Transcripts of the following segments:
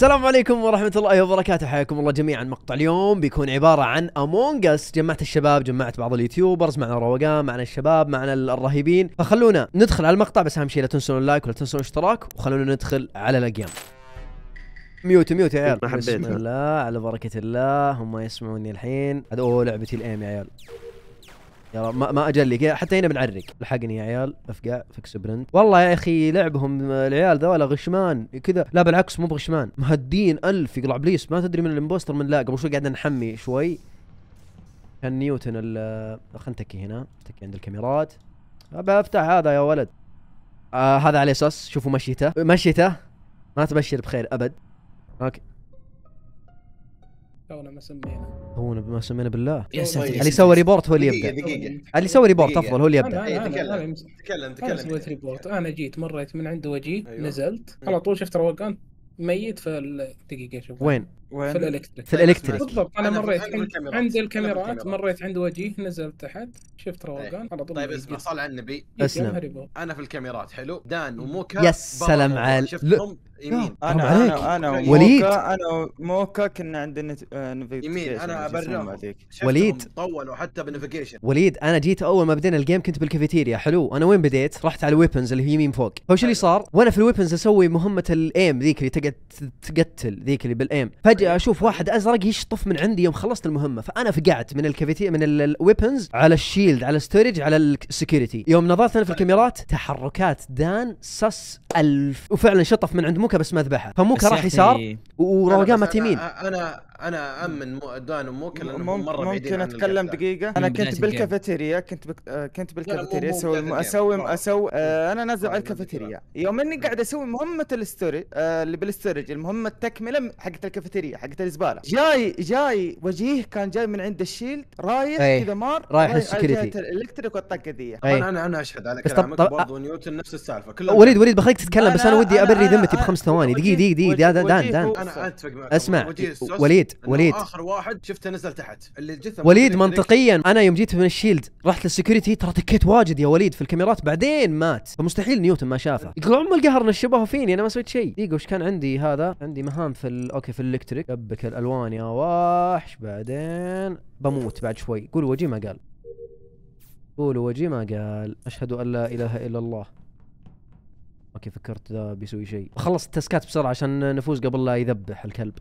السلام عليكم ورحمة الله وبركاته. حياكم الله جميعا. مقطع اليوم بيكون عبارة عن امونج اس جمعت الشباب جمعت بعض اليوتيوبرز معنا روقان معنا الشباب معنا الرهيبين. فخلونا ندخل على المقطع بس أهم شيء لا تنسون اللايك ولا تنسون الاشتراك وخلونا ندخل على الأقيام. ميوت ميوت يا عيال. ما حبيت. بسم الله على بركة الله. هم يسمعوني الحين. هذا اوه لعبتي الايم يا عيال. يا ما, ما اجلي حتى هنا بنعرق. لحقني يا عيال. أفقع فك سبرنت. والله يا أخي لعبهم العيال ذولا غشمان. كذا. لا بالعكس مو بغشمان. مهدين ألف يقلع إبليس. ما تدري من الإمبوستر من لا قبل شوي قاعد نحمي شوي. كان نيوتن ال خلنا نتكي هنا. نتكي عند الكاميرات. أبى أفتح هذا يا ولد. آه هذا عليه صص شوفوا مشيته. مشيته. ما تبشر بخير أبد. أوكي. تونا ما سمينا هو ما سمينا بالله يا ساتر اللي. يسوي ريبورت هو اللي يبدأ دقيقة اللي يسوي ريبورت. أفضل هو اللي يبدأ أنا تكلم. تكلم أنا تكلم سويت ريبورت أنا جيت مريت من عنده وجهي أيوة. نزلت مم. على طول شفت روقان ميت في ال- دقيقة شوف وين؟ في؟ الإلكتريك. في الإلكتريك. بالضبط أنا أنا مريت عند- الكاميرات. عند. مريت عند وجهي نزلت تحت شفت روقان على طول طيب اسمع صل على النبي. report. أنا في الكاميرات حلو. دان وموكا يا سلام. عال- شفتهم يمين أنا. أنا أنا وموكا وليد. أنا وموكا كنا عندنا يمين أنا أبررهم. وليد. طولوا حتى بال navigation وليد أنا جيت أول ما بدينا ال game كنت بال cafeteria حلو. أنا وين بديت؟ رحت على ال weapons اللي هي يمين فوق. فوش اللي صار؟ وأنا في ال weapons أسوي مهمة ال aim ذيك اللي تقعد تقتل ذيك اللي بال aim فجأة أشوف واحد أزرق يشطف من عندي يوم خلصت المهمة فأنا فقعت من ال cafeteria من ال weapons على ال shield على ال storage على ال security يوم نظرت أنا في الكاميرات تحركات دان sus ألف. وفعلا شطف من عند موكا بس ما ذبحها. فموكا راح يسار وروقان مات يمين. أنا أنا, أنا امن مو دان وموكا لانهم مم- مره بعيدين ممكن اتكلم. دقيقة أنا كنت. بال cafeteria كنت بك... آه، كنت بال cafeteria أسوي. أسوي أسوي آه، أنا نازل آه، على ال cafeteria يوم اني قاعد أسوي مهمة ال storage آه، اللي بال storage المهمة التكملة حقت ال cafeteria حقت الزبالة جاي جاي وجيه كان جاي من عند ال shield رايح. كذا مار رايح. جهة ال electric والطقة ذي. أنا أنا أنا اشهد على بس طب- كلامك طب- برضو نيوتن نفس السالفه كلهم وليد وليد بخليك تتكلم بس أنا أنا- ودي ابري ذمتي بخمس ثواني دقيقه دقيقه دقيقه دان دان اسمع، ال sus وليد- وليد. آخر واحد شفته نزل تحت. اللي جثة وليد منطقيا أنا يوم جيت من ال shield رحت لل security ترى تكيت واجد يا وليد في الكاميرات بعدين مات. فمستحيل نيوتن ما شافه. يقول عم القهر نشبه فيني أنا ما سويت شيء. دقيقة وش كان عندي؟ هذا عندي مهام في. okay في ال electric. شبك الألوان يا وحش. بعدين بموت بعد شوي. قولوا وجي ما قال. قولوا وجي ما قال. أشهد أن لا إله إلا الله. okay فكرت ذا بيسوي شيء. خلص ال taskات بسرعة عشان نفوز قبل لا يذبح الكلب.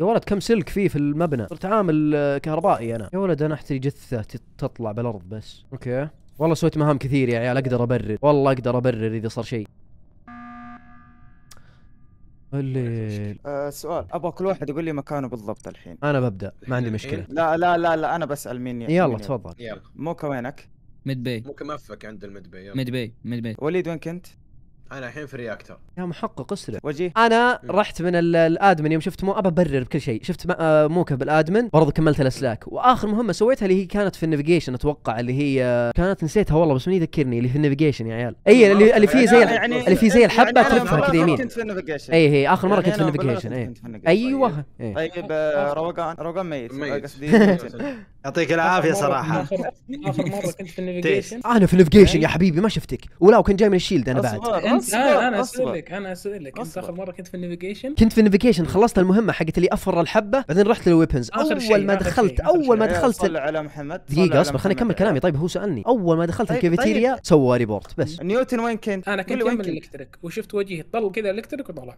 يا ولد كم سلك فيه في المبنى؟ صرت عامل آه، كهربائي أنا. يا ولد أنا أحتاج جثة تطلع بالأرض بس. okay. والله سويت مهام كثير يا عيال أقدر أبرر. والله أقدر أبرر إذا صار شيء. الليل. آه، سؤال. أبغى كل واحد يقول لي مكانه بالضبط الحين. أنا ببدأ. ما عندي مشكلة. لا لا لا لا أنا بسأل مين يلا. تفضل. يلا. موكا وينك؟ med bay. مو كمفك عند ال med bay يلا. med bay med bay. وليد وين كنت؟ أنا الحين في reactor يا محقق اسرع وجيه. أنا مم. رحت من ال- ال admin يوم شفت مو أبى أبرر بكل شيء. شفت م- آه، موكا بال admin برضو كملت الاسلاك وآخر مهمة سويتها اللي هي كانت في ال navigation أتوقع اللي هي آه، كانت نسيتها والله بس من يذكرني اللي في ال navigation يا عيال. إي اللي, اللي فيه زي يعني- اللي فيه زي الحبة يعني تلفها كذا يمين كنت في ال navigation إي هي آخر مرة يعني كنت في ال navigation إي. أيوه. إيه. طيب آه، روقان روقان ميت. ميت. قصدي يعطيك العافية آخر مرة- صراحة. اخر آخر مرة كنت في ال navigation أنا في ال navigation يا حبيبي ما شفتك. ولا وكنت جاي من ال shield أنا بعد. انت أنا أسألك أنا أسألك. أنت. آخر مرة كنت في ال navigation كنت في ال navigation خلصت المهمة حقت اللي أفر الحبة بعدين رحت لل weapons أول ما دخلت أول ما دخلت على محمد دقيقة أصبر خليني أكمل كلامي. طيب هو سألني. أول ما دخلت طيب، ال cafeteria سوى report بس. نيوتن وين كنت؟ أنا كنت كنت؟ ال electric وشفت وجهي طل كذا electric وطلع.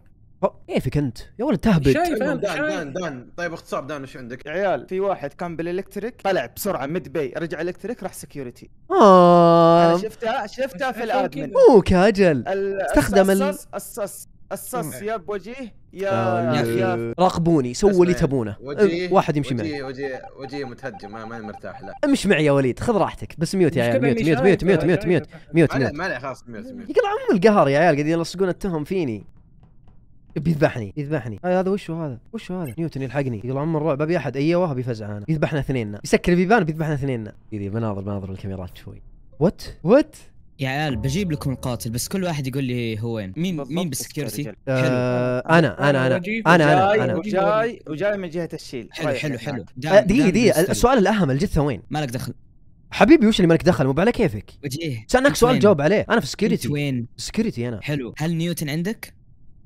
كيفك أنت؟ يا ولد تهبد شايف دان دان دان. طيب اختصار دان وش عندك؟ يا عيال في واحد كان بال electric طلع بسرعة med bay رجع electric راح security آه. أنا شفتها شفتها في ال admin. مو كأجل. ال- استخدم ال- ال sus ال sus. يا بوجيه يا يا يا راقبوني سووا اللي تبونه. أه، واحد يمشي معي. وجيه وجيه وجيه متهجم ما ماني مرتاح لا. امش معي يا وليد خذ راحتك. بس mute يا عيال mute mute mute mute mute. mute mute عليه خلاص mute mute. يقول عم القهر يا عيال قاعدين يلصقون التهم فيني. بيذبحني يذبحني هذا هذا وشو هذا؟ وشو هذا؟ نيوتن يلحقني. يقول عم الرعب ابي أحد أيوه بيفزع أنا. يذبحنا اثنيننا. يسكر البيبان بيذبحنا اثنيننا. كذي بناظر بناظر الكاميرات شوي. what what يا عيال بجيب لكم القاتل بس كل واحد يقول لي هو وين. مين مين بال security. آه أنا أنا أنا أنا أنا جاي أنا. وجاي وجاي من جهة ال shield. حلو رايح حلو. حلو. آه، دقيقة بال storage. السؤال الأهم الجثة وين؟ مالك دخل؟ حبيبي وش اللي مالك دخل؟ مو على كيفك. وجيه. سألناك أنت سؤال؟ جاوب عليه. أنا في security وين؟ security أنا. حلو. هل نيوتن عندك؟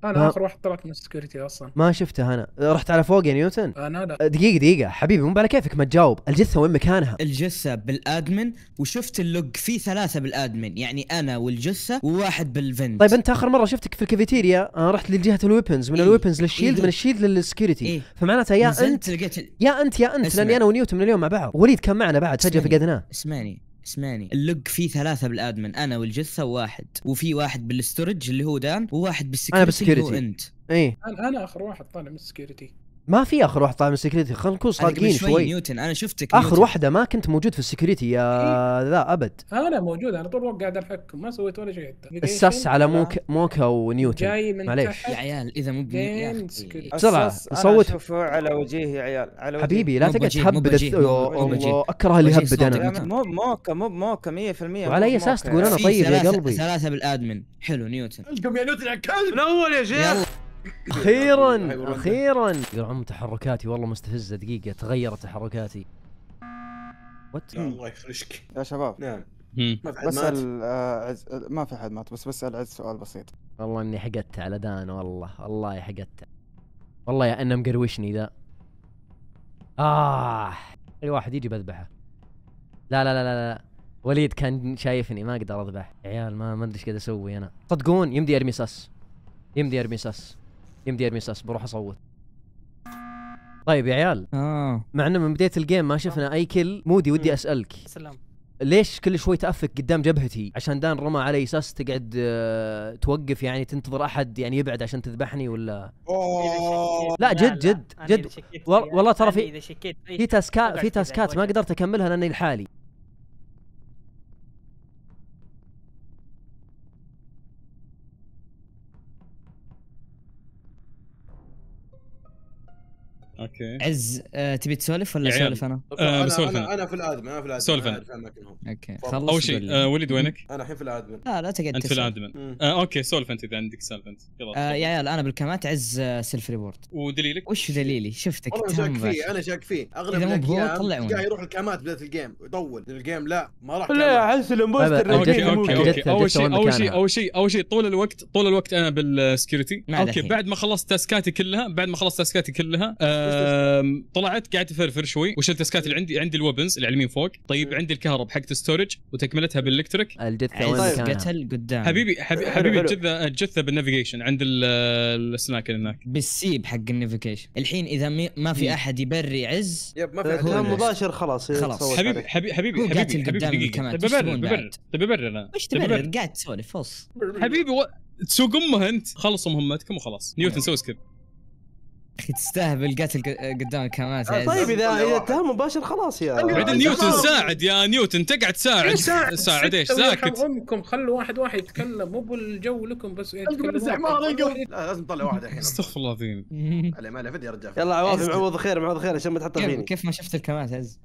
أنا ما- آخر واحد طلعت من ال security أصلا. ما شفته أنا. رحت على فوق يا نيوتن؟ أنا لا دقيقة دقيقة. حبيبي مو على كيفك ما تجاوب. الجثة وين مكانها؟ الجثة بال admin وشفت ال log في ثلاثة بال admin. يعني أنا والجثة وواحد بال vent. طيب أنت آخر مرة شفتك في ال cafeteria أنا رحت لجهة ال weapons من إيه. ال weapons لل shield إيه. من ال shield لل security إيه. فمعناته يا أنت لقيت ال- يا أنت يا أنت اسمع. لاني أنا ونيوتن من اليوم مع بعض. وليد كان معنا بعد فجأة اسمعني. فقدناه اسمعني. اسمعني. ال log فيه ثلاثة بال admin أنا والجثة وواحد وفي واحد بال storage اللي هو دان وواحد بال security هو بال security. أنت. إيه. أنا أنا آخر واحد طالع من السكيورتي. ما في آخر واحد طالع من ال security خلينا نكون صادقين شوي شوي. نيوتن أنا شفتك آخر نيوتن. واحدة ما كنت موجود في ال security يا ذا أبد. أنا موجود أنا طول الوقت قاعد الحكم ما سويت ولا شيء حتى. ال sus على موكا موكا ونيوتن. جاي من معليش. يا عيال إذا مو نصوت. أشوفه على وجهي يا عيال على وجهي. حبيبي لا تقعد تهبد أكره اللي يهبد. أنا. مو موكا مو موكا 100% وعلى أساس موكا. تقول في طيب يا قلبي. ثلاثة بالآدمن. حلو نيوتن. يا نوتن يا كلب من اول يا شيخ أخيرا أخيرا. يقول عم تحركاتي والله مستفزة دقيقة تغيرت تحركاتي. وات الله يخرجك يا شباب. نعم. مم. ما في حد مات. بسأل آه، عز ما في حد مات بس بسأل عز سؤال بسيط. والله إني حقدت على دان والله والله حقدت. والله يا أنه مقروشني ذا. آه أي واحد يجي بذبحه. لا لا لا لا لا. وليد كان شايفني ما أقدر اذبح يا عيال ما ما أدري إيش قاعد أسوي أنا. صدقون يمدي ارمي sus يمدي ارمي sus يمدي ارمي sus بروح أصوت طيب يا عيال آه مع إنه من بداية ال game ما شفنا أي kill مودي ودي. أسألك سلام ليش كل شوي ت AFK قدام جبهتي عشان دان رمى علي أساس تقعد آه، توقف يعني تنتظر أحد يعني يبعد عشان تذبحني ولا. لا، جد- جد- جد. والله ترى في- في تاسكات في تاسكات ما. قدرت أكملها لأني لحالي okay عز آه تبي تسولف ولا يا عيال. اسولف أنا؟ آه، أنا بسولف أنا أنا. أنا في ال admin أنا في ال admin سولف أنا. أماكنهم okay. خلص أول شيء. آه وليد وينك؟ أنا الحين في ال admin لا لا تقعد أنت في. ال admin. آه okay سولف أنت إذا عندك سالفة أنت يلا آه يا عيال أنا بالكامات عز آه self report ودليلك؟ وش دليلي؟ شفتك والله أنا شاك فيه أنا شاك فيه أغلب مو بهو، الأيام يروح الكامات بدايه ال game يطول ال game لا ما راح لا كامات. أحس ال imposter okay okay اول شيء أول شيء؟ أول شيء أول شيء طول الوقت طول الوقت أنا بال security ما okay دحين. بعد ما خلصت تاسكاتي كلها بعد ما خلصت تاسكاتي كلها آم، طلعت قاعد افرفر شوي وش التاسكات اللي عندي عندي ال weapons اللي على اليمين فوق. طيب عندي الكهرب حقت storage وتكملتها بال electric. الجثة وين مكانها قتل قدام. حبيبي حبيبي. الجثه الجثه بال navigation عند ال- السناك اللي هناك. بالسيب حق ال navigation الحين إذا ما في. أحد يبري عز yep ما في اللي- مباشر خلاص خلاص. حبيبي. حبيبي حبيبي حبيبي قاتل حبيبي كمان، تبون ببرر بعد؟ تبي ابرر أنا. وش تبي تبرر. قاعد تسولف فص. حبيبي. تسوق امها أنت. خلصوا مهمتكم وخلاص نيوتن سوي skip. أخي تستهبل قاتل ق- قدام الكامات يا آه، طيب اذا طلع إذا. اتهام مباشر خلاص يا بعدين نيوتن ساعد يا نيوتن تقعد تساعد ساعد. إيش؟ ستة ويرحم ساكت. امكم خلوا واحد واحد يتكلم. مو بالجو لكم بس لازم نطلع واحد الحين. استغفر الله العظيم. علي ما يا رجال. يلا عوافي عز- معوض خير معوض خير عشان ما تحط كيف فيني. كيف ما شفت الكامات عز.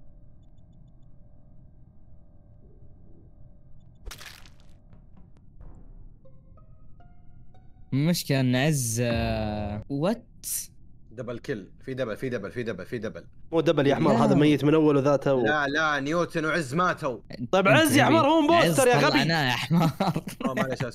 المشكلة إن عز آه، what double kill في double في double في double في double مو double يا حمار. هذا ميت من اول وذاته و... لا لا نيوتن وعز ماتوا طيب عز يا حمار هو imposter يا غبي طلعناه يا حمار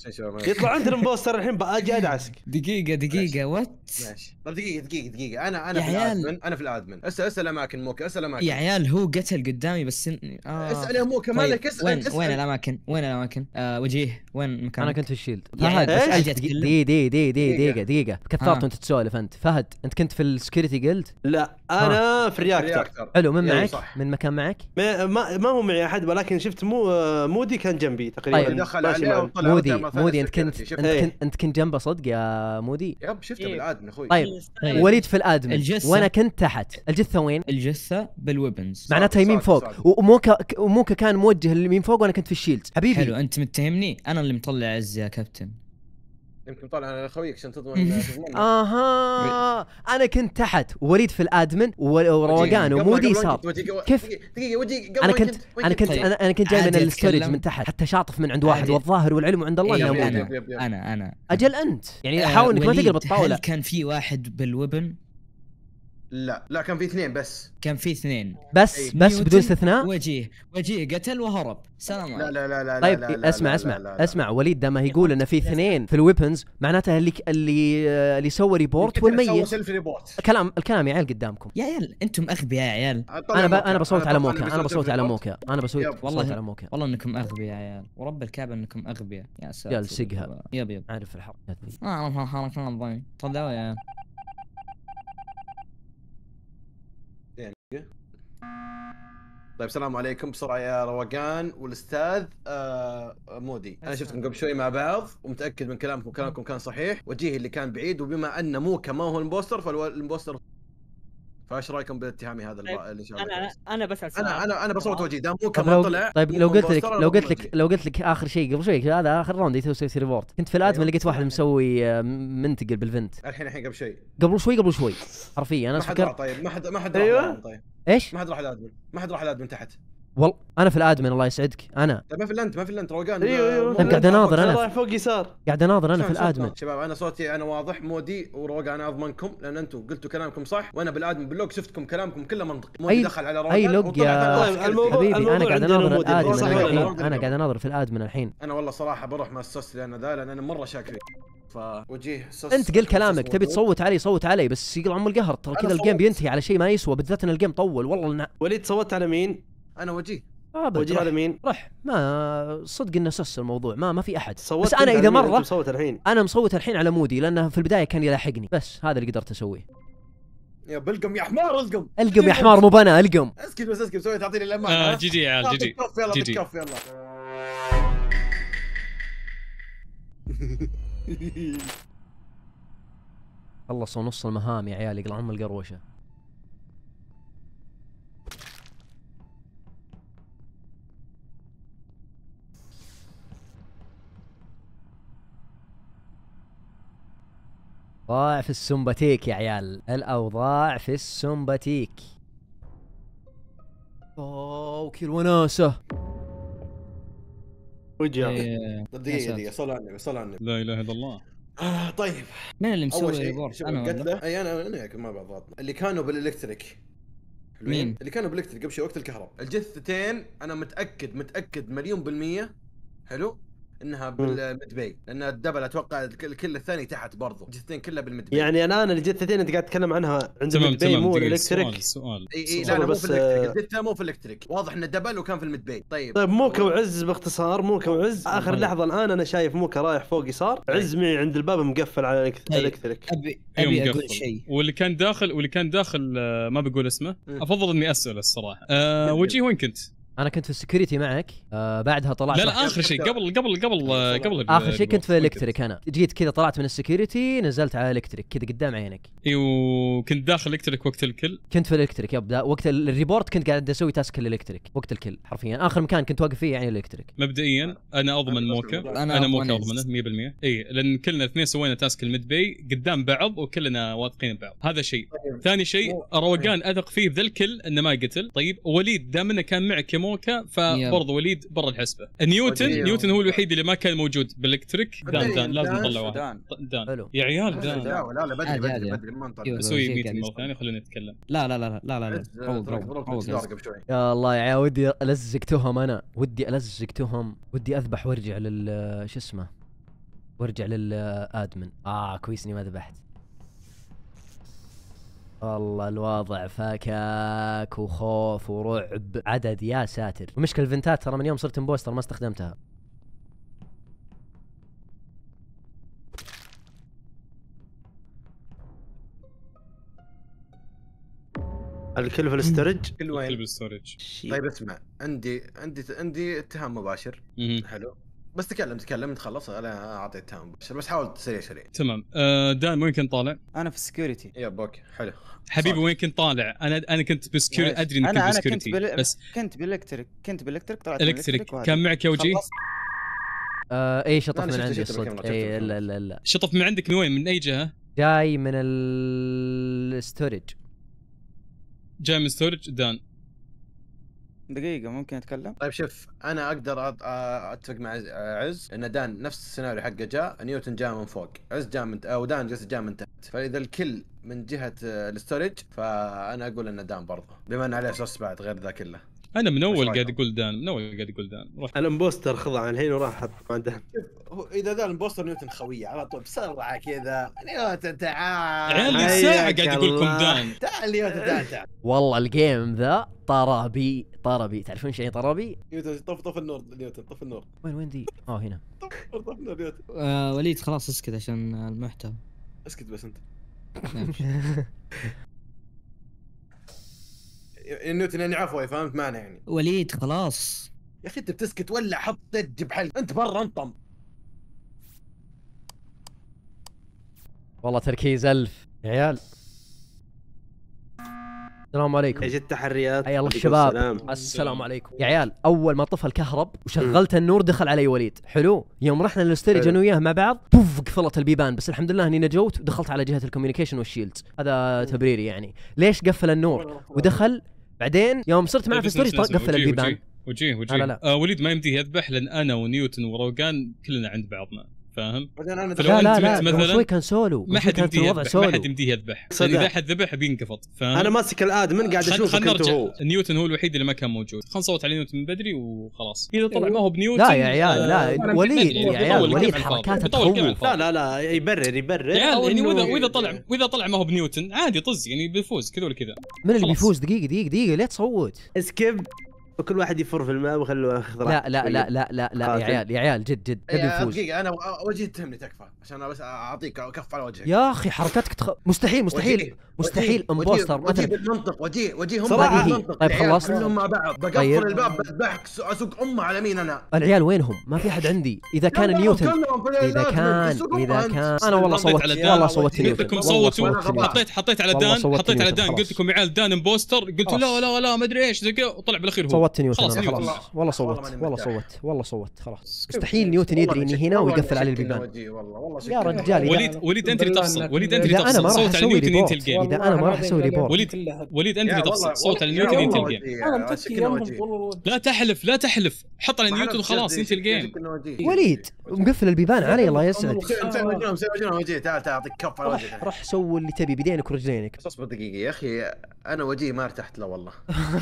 شباب معليش. يطلع انت ال imposter الحين باجي أدعسك دقيقة دقيقة what ماشي طيب دقيقة دقيقة دقيقة أنا أنا في. ال admin أنا في ال admin أسأل أسأل أماكن موكا أسأل أماكن يا عيال هو قتل قدامي بس. آه. اسأل يا موكا طيب مالك اسأل وين اسأل وين الأماكن؟ وين الأماكن؟ آه وجيه وين مكانك؟ أنا كنت في ال shield يا فهد دقيقة دقيقة دقيقة. دقيقة كثرت آه. وانت تسولف أنت فهد أنت كنت في ال security قلت لا أنا في ال reactor. reactor حلو من إيه، معك؟ صح. من مكان معك؟ ما, ما, ما هو معي أحد ولكن شفت مو مودي كان جنبي تقريبا. طيب. دخل عليه. وطلع مودي مودي أنت كنت إيه. كنت أنت كنت جنبه صدق يا مودي؟ yep شفته إيه. بال admin أخوي. طيب. طيب. وليد في ال admin الجثة. وأنا كنت تحت. الجثة وين؟ الجثة بال weapons معناتها يمين فوق. وموكا وموكا كان موجه لليمين فوق وأنا كنت في ال shield. حبيبي. حلو أنت متهمني؟ أنا اللي مطلع عز يا كابتن. يمكن طالع على خويك عشان تضمن آها أنا كنت تحت ووليد في ال admin وروقان ومودي صار كيف؟ وجهي قبل أنا كنت وين أنا كنت طيب. أنا كنت جاي من ال storage. من تحت حتى شاطف من عند واحد. والظاهر والعلم عند الله انه. أنا أنا أجل أنت يعني آه، حاول إنك ما تقلب الطاولة كان في واحد بال weapon؟ لا. لا كان في اثنين بس. كان في اثنين. بس إيه. بس بدون استثناء؟ وجيه. وجيه قتل وهرب. سلام لا عليكم. لا لا لا طيب لا لا اسمع لا اسمع لا لا لا. اسمع وليد دام يقول انه في اثنين في ال weapons معناته اللي اللي اللي سوى report يمكن سوى والميت self report كلام الكلام يا عيال قدامكم. يا عيال أنتم أغبياء يا عيال. أنا ب... أنا بصوت على موكا أنا بصوت على. موكا أنا بصوت والله- على موكا والله إنكم أغبياء يا عيال. ورب الكعبة إنكم أغبياء. يا ساتر يلا سقها. yep yep. عارف الحركات ذي ما اعرف الحركات ضي صدقوا يا عيال. طيب السلام عليكم بسرعة يا روقان والأستاذ آه مودي. أنا شفتكم قبل شوي مع بعض ومتأكد من كلامكم كلامكم كان صحيح. وجيه اللي كان بعيد وبما ان موكا ما هو ال imposter فال imposter فايش رايكم باتهامي هذا طيب، اللي شاء الله أنا؟ أنا بسال سؤال أنا أنا أنا بصوت وجيه دام طيب ما لو طلع طيب مو لو قلت لك لو قلت. لك لو قلت لك آخر شيء قبل شوي هذا آخر round يسوي سوي report كنت في ال admin أيوة. لقيت واحد مسوي آه، منتقل بال vent. الحين الحين قبل شوي. قبل شوي قبل شوي. حرفيا أنا ما حد فكرت طيب ما حد ما حد ال admin طيب. إيش؟ ما حد راح ال admin ما حد راح ال admin تحت. والله أنا في ال admin الله يسعدك أنا طيب ما في الا انت ما في الا انت روقان أيوه أيوه طيب قاعد أناظر أنا. رايح فوق يسار قاعد أناظر أنا في ال admin؟ شباب أنا صوتي أنا واضح مودي وروقان أنا أضمنكم لأن أنتم قلتوا كلامكم صح وأنا بال admin بال log شفتكم كلامكم كله منطقي مودي أي- دخل على روقان اي log يا طيب،. حبيبي أنا قاعد أناظر. ال admin؟ الحين أنا قاعد أناظر في ال admin الحين أنا والله صراحة بروح مع ال sus لأن ذا لأن أنا مرة شاك فيه فوجيه أنت قل كلامك تبي. تصوت علي صوت علي بس يقل عم القهر ترى كذا ال game. بينتهي على شيء ما يسوى بالذات إن ال game طول والله وليد صوت على مين؟ أنا وجيه. ابد على رح, مين؟ رح. ما صدق إنه sus الموضوع. ما ما في أحد. صوت بس أنا إذا مرة صوت الحين. أنا مصوت الحين على مودي لأنه في البداية كان يلاحقني. بس هذا اللي قدرت أسويه. يا بلقم يا حمار ألقم. ألقم يا حمار مو بنا ألقم. أسكت بس أسكت. سوي تعطيني الأمان. آه؟ جي جي يا عيال جي جي. يلا جي جي. يلا. خلصوا نص المهام يا عيال يقلع ام القروشة. ضاع في السمباتيك يا عيال. الأوضاع في السمباتيك أوه كل وناسة. وجهة. إيه، دقيقه. دقيقه صل على النبي صل على النبي. لا إله إلا الله. آه، طيب. مين اللي أول مسوي report شوف أنا القتله أي أنا أنا وياك ما بعض اللي كانوا بال electric. حلوين؟ مين؟ اللي كانوا بال electric قبل شوي وقت الكهرباء الجثتين أنا متأكد متأكد مليون بالمية. حلو. إنها بال med bay لأن ال double أتوقع الك- ال kill الثاني تحت برضو الجثتين كلها بال med bay. يعني الان الجثتين انت قاعد تتكلم عنها عند تمام ال med bay تمام مو ال electric سؤال سؤال إي إي سؤال. لا مو بس، في ال electric آه، الجثة مو في ال electric. واضح انه double وكان في ال med bay. طيب. طيب موكا وعز باختصار موكا وعز آخر طيب. لحظة الآن أنا شايف موكا رايح فوق يسار. عز معي عند الباب مقفل على طيب. ال electric. ابي أيوة أبي أقول. شيء. واللي كان داخل واللي كان داخل آه، ما بقول اسمه. أفضل إني أسأل الصراحة. أه وجيه وين كنت؟ أنا كنت في ال security معك آه بعدها طلعت لا لا آخر شيء قبل قبل قبل آه، قبل آخر شيء كنت في وين ال electric أنا جيت كذا طلعت من ال security نزلت على ال electric كذا قدام عينك. إي وكنت داخل electric وقت ال kill. كنت في ال electric yep وقت ال- ال report كنت قاعد أسوي task ال electric وقت ال kill حرفيا. آخر مكان كنت واقف فيه يعني ال electric مبدئيا أنا أضمن أنا موكا. أنا أنا موكا أضمنه 100% إي لأن كلنا الاثنين سوينا task ال med bay قدام بعض وكلنا واثقين ببعض. هذا شيء. ثاني شيء روقان أثق فيه بذا ال kill إنه ما قتل. طيب وليد دام إنه كان معك يا موكا فبرضه وليد برا الحسبة. نيوتن نيوتن هو الوحيد اللي ما كان موجود بال electric. دان دان لازم نطلع واحد دان. دان. يا عيال لا دان. لا لا بدري بدري. بدري ما نطلع. شيء meeting مرة. ثانية خلينا نتكلم. لا لا لا لا لا لا. شوي يا الله يا عيال ودي الزق تهم أنا. ودي الزق تهم ودي أذبح وارجع لل شو اسمه؟ وارجع لل admin آه كويس إني ما ذبحت. والله الوضع فكاك وخوف ورعب. عدد يا ساتر. ومشكلة الفنتات ترى من يوم صرت impostor ما استخدمتها. ال kill في ال storage؟ kill kill وين بال storage طيب اسمع عندي عندي عندي اتهام مباشر. حلو. بس تكلم تكلم تخلص أنا أعطي اتهام مباشر بس حاول سريع سريع تمام آه دان وين كنت طالع؟ أنا في ال security يا بوك حلو حبيبي. وين كنت طالع؟ أنا أنا كنت ب security معلش. أدري إنك أنا كنت أنا بال... بس كنت بال electric كنت بال electric طلعت electric. كان معك يا؟ خلصت. آه اي شطف من عندي الصدق اي لا لا لا شطف من عندك من وين؟ من أي جهة؟ جاي من ال storage من اي جهه؟ من ال storage من دقيقة ممكن أتكلم؟ طيب شوف أنا أقدر أتفق مع عز- إن دان نفس السيناريو حقه جاء نيوتن جاء من فوق عز جاء من أو دان جاء من تحت. فإذا الكل من جهة آه، الستورج فأنا أقول إن دان برضه بما إن عليه صوص بعد غير ذا كله. أنا من أول قاعد؟ يقول دان من أول قاعد يقول دان. روح. الامبوستر خضع الحين وراح حط مع هو إذا ذا البوستر نيوتن خوية على طول بسرعة كذا. نيوتن تعال. عيال ساعة قاعد يقول لكم. دان. تعال نيوتن تعال تعال. والله الجيم ذا طرابي طربي تعرفون إيش يعني طربي؟ نيوتن طف طف النور نيوتن طف النور. وين وين دي؟ آه هنا. طف النور طف النور نيوتن. آه وليد خلاص اسكت عشان المحتوى. اسكت بس أنت. نيوتن يعني عفوي فهمت؟ معنى يعني. وليد خلاص. يا أخي أنت بتسكت ولا حط دج بحلق أنت برا انطم والله تركيز ألف. يا عيال. السلام عليكم. إيش التحريات حيا الله الشباب. السلام. السلام عليكم. يا عيال أول ما طفى الكهرب وشغلت النور دخل علي وليد. حلو؟ يوم رحنا حلو. أنا وياه مع بعض بوف قفلت البيبان. بس الحمد لله إني نجوت ودخلت على جهة ال communication وال shield. هذا تبريري يعني. ليش قفل النور؟ ودخل بعدين يوم صرت معه في اسمع. قفل البيبان وجيه وجيه لا، لا. آه وليد ما يمديه يذبح لأن أنا ونيوتن وروقان كلنا عند بعضنا فاهم؟ بعدين أنا فلو لا لا لا مثلاً، شوي كان سولو ما حد يمديه الوضع يذبح ما حد سولو. يمديه يذبح. إذا حد ذبح بينقفط فاهم؟ أنا ماسك ال admin قاعد اشوفك خلنا نرجع. وهو نيوتن هو الوحيد اللي ما كان موجود. خلينا نصوت على نيوتن من بدري وخلاص. اذا طلع ما هو بنيوتن. لا يا عيال لا آه، وليد. يا عيال وليد. حركاته تخوف. لا لا لا يبرر يبرر. يا عيال يعني وإذا وإذا طلع وإذا طلع ما هو بنيوتن عادي طز يعني بيفوز كذا ولا كذا. من اللي. بيفوز دقيقة دقيقة دقيقة ليه تصوت. اسكيب. وكل واحد يفر في الماء وخلوه ياخذ لا لا. لا لا لا لا يا. عيال يا عيال جد جد تبي يا يفوز دقيقة أنا وجهي تهمني تكفى عشان أنا بس أعطيك كف على وجهك يا أخي حركاتك تخ... مستحيل مستحيل وجيه- مستحيل وجيه- امبوستر وجيه بالمنطق وجيه وجيه هم. بالمنطق طيب خلصت؟ كلهم مع بعض بقفل طيب. الباب بذبحك أسوق أمه على مين أنا العيال وينهم؟ ما في أحد عندي إذا كان نيوتن كلهم في إذا كان إذا. كان أنا والله صوت. والله صوت قلت نيوتن صوتوا حطيت حطيت على دان حطيت على دان. قلت لكم يا عيال دان impostor قلت. لا لا لا ما أدري إيش زي كذا وطلع بالأخير هو صوت نيوتن خلاص أنا. خلاص. والله والله صوت والله. صوت والله صوت خلاص. مستحيل نيوتن يدري إني هنا ويقفل علي البيبان يا رجال وليد إذا وليد أنت اللي تفصل وليد أنت اللي إذا أنا ما تفصل راح صوت على أسوي نيوتن. ينتهي ال game إذا أنا ما راح أسوي report. وليد وليد أنت اللي تفصل صوت على نيوتن ينتهي ال game أنا لا تحلف لا تحلف. حط على نيوتن وخلاص ينتهي ال game وليد مقفل البيبان علي الله يسعد مسوي وجهنا مسوي وجهنا وجهي تعال تعال اعطيك كف على وجهك روح سوي اللي تبي بيدينك ورجلينك. اصبر دقيقة يا أخي. أنا وجهي ما ارتحت له والله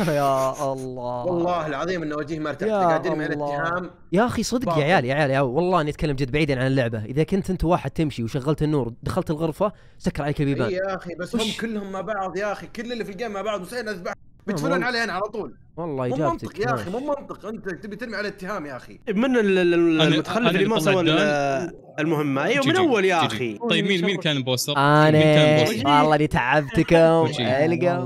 يا الله والله العظيم ان وجهي ما ارتحت قاعدين من. الاتهام يا أخي صدق يا. عيال يا عيال يا والله اني أتكلم جد بعيدا عن اللعبة إذا كنت أنت واحد تمشي وشغلت النور دخلت الغرفة سكر عليك إي البيبان يا أخي بس هم وش؟ كلهم مع بعض يا أخي كل اللي في ال game مع بعض مستحيل أذبح بتفلون والله. علي أنا على طول والله مو إجابتك منطق يا أخي. مو منطق أنت تبي ترمي على اتهام يا أخي من المتخلف اللي ما سوى. المهمة أيوه من. أول يا. أخي طيب مين مين كان البوستر؟ أنا؟ والله اني تعبتكم. القى